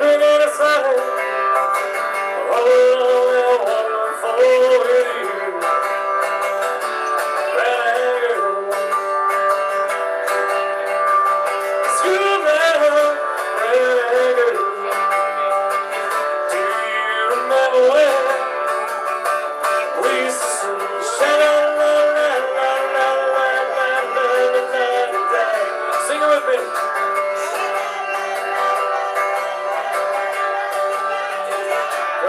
Sing you. with me.